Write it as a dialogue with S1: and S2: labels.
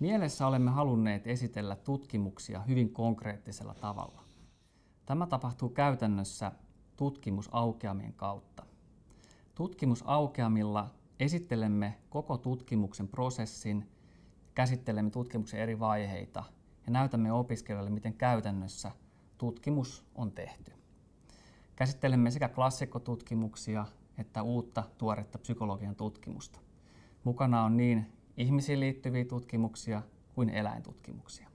S1: Mielessä olemme halunneet esitellä tutkimuksia hyvin konkreettisella tavalla. Tämä tapahtuu käytännössä tutkimusaukeamien kautta. Tutkimusaukeamilla esittelemme koko tutkimuksen prosessin, käsittelemme tutkimuksen eri vaiheita ja näytämme opiskelijoille, miten käytännössä tutkimus on tehty. Käsittelemme sekä klassikkotutkimuksia että uutta tuoretta psykologian tutkimusta. Mukana on niin ihmisiin liittyviä tutkimuksia kuin eläintutkimuksia.